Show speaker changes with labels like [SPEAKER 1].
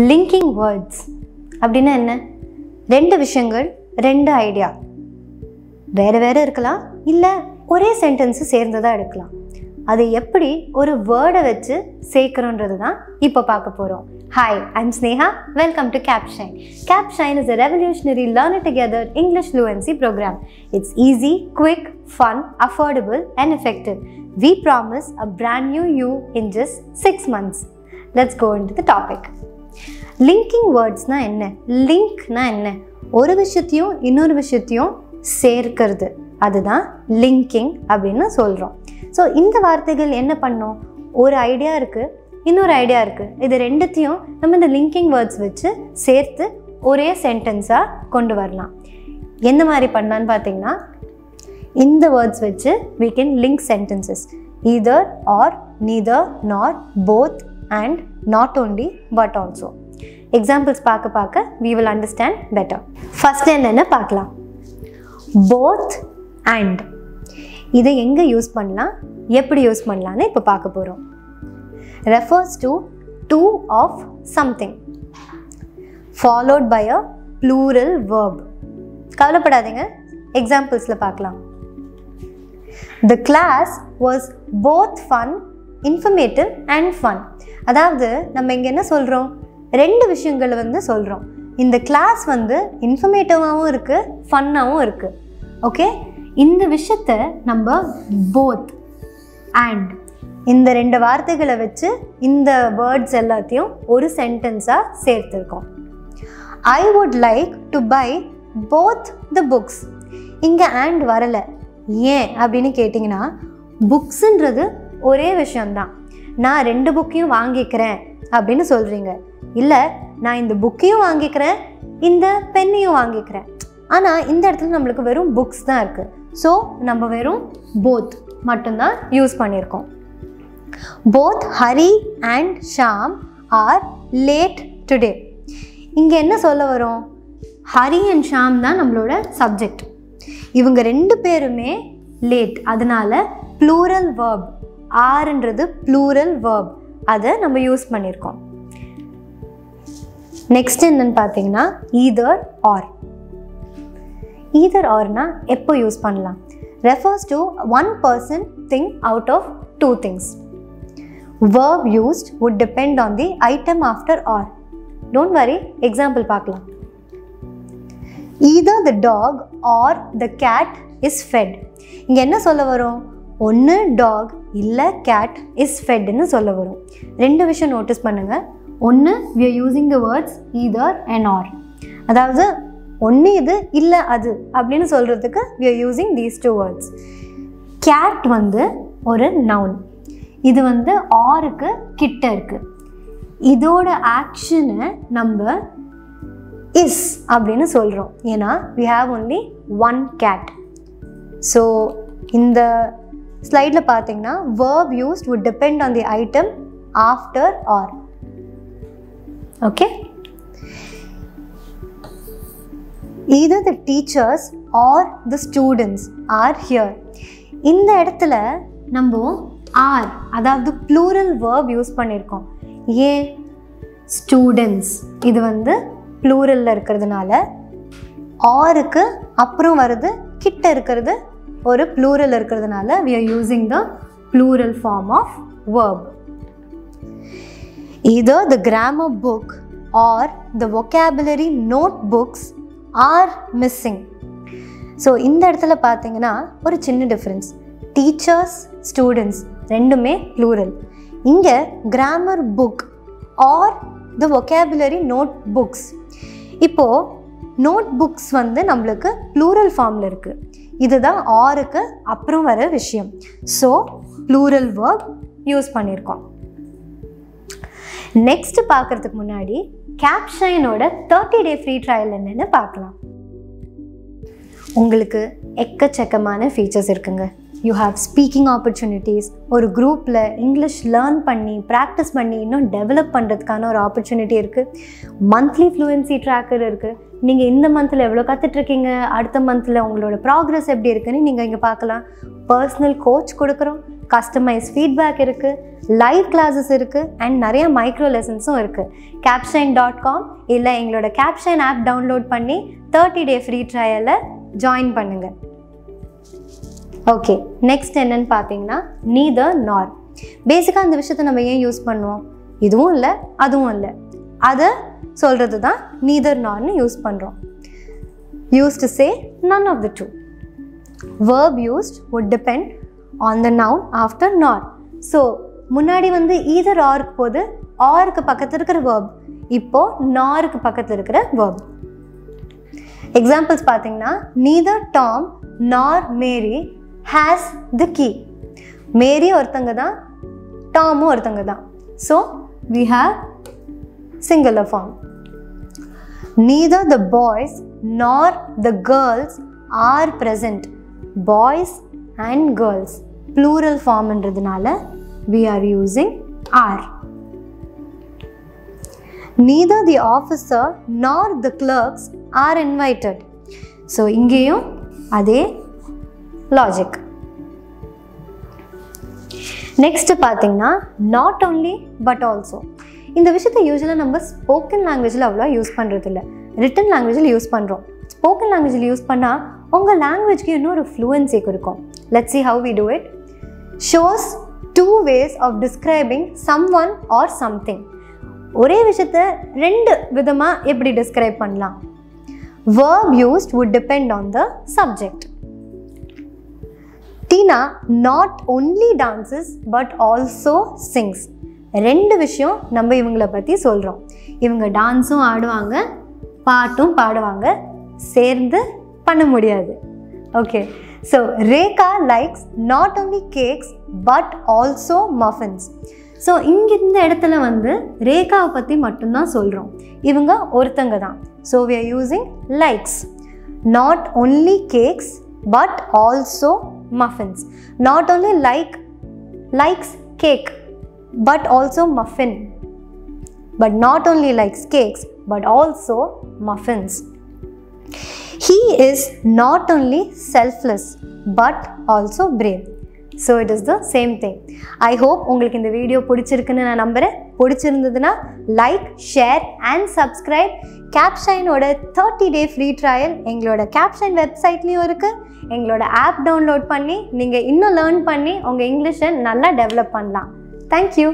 [SPEAKER 1] Linking words அப்படின்னா என்ன ரெண்டு விஷயங்கள் ரெண்டு ஐடியா வேறு வேறு இருக்கலாம் இல்லை ஒரே சென்டென்ஸு சேர்ந்ததாக எடுக்கலாம் அது எப்படி ஒரு வேர்டை வச்சு சேர்க்குறோன்றது தான் இப்போ பார்க்க போகிறோம் hi I'm Sneha welcome to Capshine Capshine is a revolutionary learn together English fluency program it's easy quick fun affordable and effective we promise a brand new you in just six months let's go into the topic linking வேர்ட்ஸ்னால் என்ன? லிங்க்னா என்ன? ஒரு விஷயத்தையும் இன்னொரு விஷயத்தையும் சேர்க்கிறது. அதுதான் linking அப்படின்னு சொல்கிறோம் ஸோ இந்த வார்த்தைகள் என்ன பண்ணோம்? ஒரு ஐடியா இருக்குது இன்னொரு ஐடியா இருக்குது இது ரெண்டுத்தையும் நம்ம இந்த லிங்கிங் வேர்ட்ஸ் வச்சு சேர்த்து ஒரே சென்டென்ஸாக கொண்டு வரலாம். எந்த மாதிரி பண்ணலான்னு பார்த்தீங்கன்னா இந்த வேர்ட்ஸ் வச்சு we can link sentences either or neither nor both and not only but also examples பார்க்க பார்க்க we will understand better first என்னென்னு பார்க்கலாம். போத் அண்ட் இதை எங்கே யூஸ் பண்ணலாம்? எப்படி யூஸ் பண்ணலான்னு இப்போ பார்க்க போகிறோம் refers to two of something followed by a plural verb கவலைப்படாதீங்க. எக்ஸாம்பிள்ஸில் பார்க்கலாம். The class was both fun informative and fun அதாவது நம்ம இங்கே என்ன சொல்கிறோம் ரெண்டு விஷயங்களை வந்து சொல்கிறோம் இந்த கிளாஸ் வந்து இன்ஃபர்மேட்டிவாகவும் இருக்குது ஃபன்னாகவும் இருக்குது ஓகே இந்த விஷயத்த நம்ம போத் அண்ட் இந்த ரெண்டு வார்த்தைகளை வச்சு இந்த வேர்ட்ஸ் எல்லாத்தையும் ஒரு சென்டென்ஸாக சேர்த்துருக்கோம். I would like to buy both the books இங்கே அண்ட் வரலை. ஏன் அப்படின்னு கேட்டிங்கன்னா புக்ஸுன்றது ஒரே விஷயம்தான். நான் ரெண்டு புக்கையும் வாங்கிக்கிறேன் அப்படின்னு சொல்கிறீங்க இல்லை நான் இந்த புக்கையும் வாங்கிக்கிறேன் இந்த பெண்ணையும் வாங்கிக்கிறேன். ஆனால் இந்த இடத்துல நம்மளுக்கு வெறும் புக்ஸ் தான் இருக்குது ஸோ நம்ம வெறும் போத் மட்டும்தான் யூஸ் பண்ணியிருக்கோம். Both Hari and Sham are late today இங்கே என்ன சொல்ல வரும்? ஹரி அண்ட் ஷாம் தான் நம்மளோட சப்ஜெக்ட் இவங்க ரெண்டு பேருமே லேட் அதனால ப்ளூரல் வேர்ப் ஆறுன்றது ப்ளூரல் வேர்ப் அதை நம்ம யூஸ் பண்ணியிருக்கோம். நெக்ஸ்ட் என்னன்னு பார்த்தீங்கன்னா ஈதர் ஆர் ஈதர் ஆர்னா எப்போ யூஸ் பண்ணலாம்? Refers to one person thing out of two things verb used would depend on the item after or don't worry example பார்க்கலாம். Either the dog or the cat is fed இங்கே என்ன சொல்ல வரும்? ஒன்று talk இல்லை gate is ஃபெட்னு சொல்ல வரும். ரெண்டு விஷயம் நோட்டீஸ் பண்ணுங்கள் ஒன்று we are using the words either and or அதாவது ஒன்று இது இல்லை அது அப்படின்னு சொல்கிறதுக்கு we are using these two words cat வந்து ஒரு நவுன் இது வந்து ஆருக்கு கிட்ட இருக்கு. இதோட ஆக்ஷனை நம்ம இஸ் அப்படின்னு சொல்கிறோம் ஏன்னா we have only one cat so இந்த ஸ்லைடில் பார்த்தீங்கன்னா verb used would depend on the item after or okay either the teachers or the students are here. இந்த இடத்துல நம்ம ஆர் அதாவது ப்ளூரல் வேர்ப் யூஸ் பண்ணியிருக்கோம் ஏன் ஸ்டூடெண்ட்ஸ் இது வந்து ப்ளூரலில் இருக்கிறதுனால ஆருக்கு அப்புறம் வருது கிட்ட இருக்கிறது ஒரு ப்ளூரல் இருக்கிறதுனால we are using the plural form of verb either the grammar book or the vocabulary notebooks are missing. So இந்த இடத்துல பார்த்தீங்கன்னா ஒரு சின்ன டிஃப்ரென்ஸ் டீச்சர்ஸ் ஸ்டூடெண்ட்ஸ் ரெண்டுமே ப்ளூரல் இங்கே grammar book or the vocabulary notebooks இப்போது நோட் புக்ஸ் வந்து நம்மளுக்கு ப்ளூரல் ஃபார்மில் இருக்குது இதுதான் ஆருக்கு அப்புறம் வர விஷயம். ஸோ ப்ளூரல் வேர்க் யூஸ் பண்ணியிருக்கோம். நெக்ஸ்ட் பார்க்கறதுக்கு முன்னாடி கேப்ஷைனோட தேர்ட்டி டே ஃப்ரீ ட்ரையல் என்னன்னு பார்க்கலாம். உங்களுக்கு எக்கச்சக்கமான ஃபீச்சர்ஸ் இருக்குங்க. யூ ஹாவ் ஸ்பீக்கிங் ஆப்பர்ச்சுனிட்டிஸ் ஒரு குரூப்பில் இங்கிலீஷ் லேர்ன் பண்ணி ப்ராக்டிஸ் பண்ணி இன்னும் டெவலப் பண்ணுறதுக்கான ஒரு ஆப்பர்ச்சுனிட்டி இருக்குது மந்த்லி ஃப்ளூயன்சி ட்ராக்கர் இருக்குது நீங்கள் இந்த மந்தில் எவ்வளோ கற்றுட்ருக்கீங்க அடுத்த மந்தில் உங்களோட ப்ராக்ரஸ் எப்படி இருக்குன்னு நீங்கள் இங்கே பார்க்கலாம். பர்சனல் கோச் கொடுக்குறோம். கஸ்டமைஸ் ஃபீட்பேக் இருக்குது லைவ் கிளாஸஸ் இருக்குது அண்ட் நிறைய மைக்ரோ லெசன்ஸும் இருக்குது கேப்ஷைன் டாட் காம் இல்லை எங்களோட கேப்ஷைன் ஆப் டவுன்லோட் பண்ணி தேர்ட்டி டே ஃப்ரீ ட்ரையலில் ஜாயின் பண்ணுங்கள் ஓகே நெக்ஸ்ட் என்னன்னு பார்த்தீங்கன்னா நீதர் நார் பேசிக்காக அந்த விஷயத்தை நம்ம ஏன் யூஸ் பண்ணுவோம்? இதுவும் இல்லை அதுவும் இல்லை. அதை சொல்கிறது தான் நீதர் நார்னு யூஸ் பண்ணுறோம் use to say none of the two verb used would depend on the noun after nor so முன்னாடி வந்து ஈதர் ஆருக்கு போது ஆருக்கு பக்கத்தில் இருக்கிற வேர்ப் இப்போ நாருக்கு பக்கத்தில் இருக்கிற வேர்ப் எக்ஸாம்பிள்ஸ் பார்த்தீங்கன்னா neither Tom nor Mary has the key மேரி ஒருத்தங்க தான் டாமும் ஒருத்தங்க தான். So we have singular form neither the boys nor the girls are present boys and girls plural ஃபார்ம்ன்றதுனால we are using are. Neither the officer nor the clerks are invited. So இங்கேயும் அதே logic next பார்த்தீங்கன்னா not only but also இந்த விஷயத்தை யூஸ்வலாக நம்ம spoken லாங்குவேஜில் அவ்வளோ use பண்ணுறதில்ல ரிட்டன் லாங்குவேஜில் யூஸ் பண்ணுறோம் ஸ்போக்கன் லாங்குவேஜில் யூஸ் பண்ணால் உங்கள் லாங்குவேஜ்க்கு இன்னொரு ஃப்ளூயன்சி கொடுக்கும் let see how we do it shows two ways of describing someone or something ஒரே விஷயத்த ரெண்டு விதமாக எப்படி டிஸ்கிரைப் பண்ணலாம்? Verb used would depend on the subject Tina not only dances but also sings ரெண்டு விஷயம் நம்ம இவங்கள பற்றி சொல்கிறோம் இவங்க டான்ஸும் ஆடுவாங்க பாட்டும் பாடுவாங்க சேர்ந்து பண்ண முடியாது. Okay So Rekha likes not only cakes but also muffins. So இங்கே இந்த இடத்துல வந்து ரேகாவை பற்றி மட்டும்தான் சொல்கிறோம் இவங்க ஒருத்தங்க தான் so we are using likes not only cakes but also muffins not only like likes cake but also muffin but not only likes cakes but also muffins he is not only selfless but also brave. So it is the same thing I hope உங்களுக்கு இந்த video பிடிச்சிருக்குன்னு நான் நம்புகிறேன் பிடிச்சிருந்ததுன்னா like share and subscribe கேப்ஷைனோட thirty day free trial எங்களோட கேப்ஷைன் வெப்சைட்லேயும் இருக்குது எங்களோட ஆப் டவுன்லோட் பண்ணி நீங்கள் இன்னும் லேர்ன் பண்ணி உங்கள் இங்கிலீஷை நல்லா டெவலப் பண்ணலாம். தேங்க்யூ